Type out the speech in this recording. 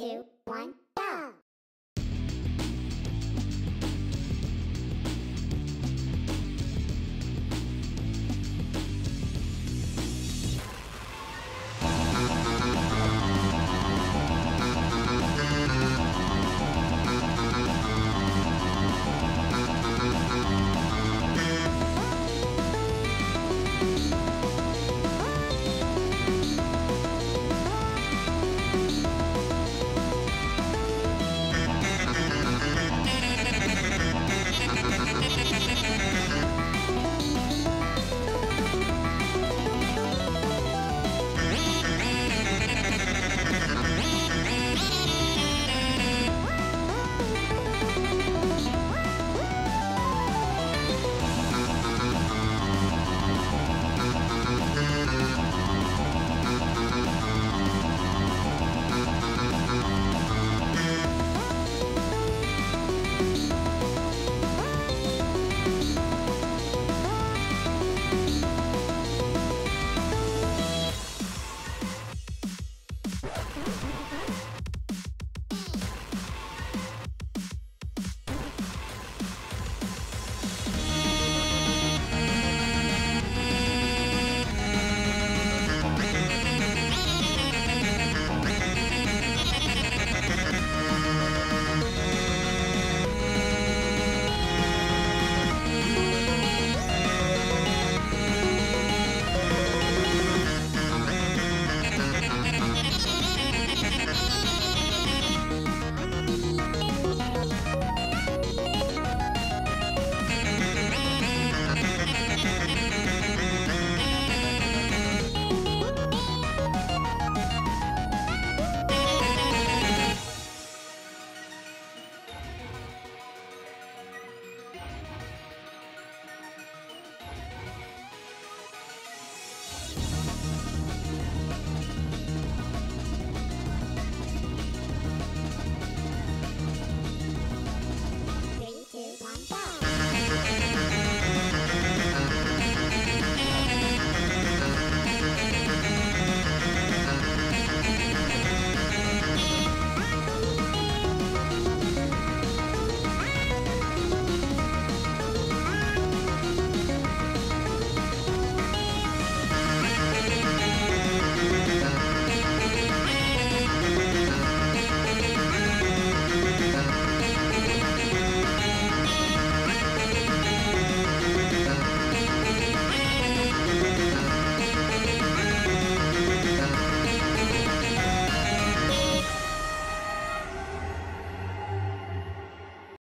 two, one.